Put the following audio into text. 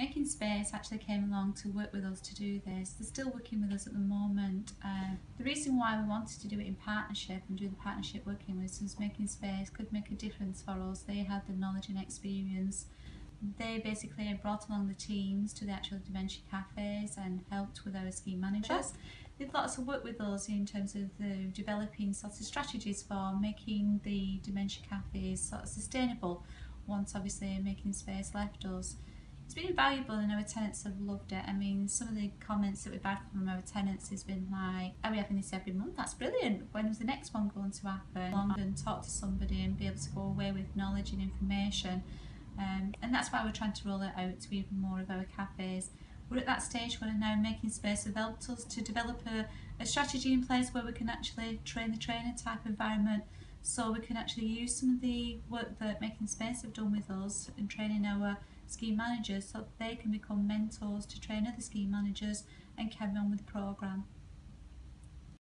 Making Space actually came along to work with us to do this. They're still working with us at the moment. Uh, the reason why we wanted to do it in partnership and do the partnership working with was Making Space could make a difference for us. They had the knowledge and experience. They basically brought along the teams to the actual dementia cafes and helped with our scheme managers. Did lots of work with us in terms of the developing sort of strategies for making the dementia cafes sort of sustainable once obviously making space left us it's been invaluable and our tenants have loved it. I mean, some of the comments that we've had from our tenants has been like, are we having this every month? That's brilliant. When's the next one going to happen? Long and talk to somebody and be able to go away with knowledge and information. Um, and that's why we're trying to roll it out to even more of our cafes. We're at that stage where we're now making space have helped us to develop a, a strategy in place where we can actually train the trainer type environment so we can actually use some of the work that Making Space have done with us in training our scheme managers so they can become mentors to train other scheme managers and carry on with the programme.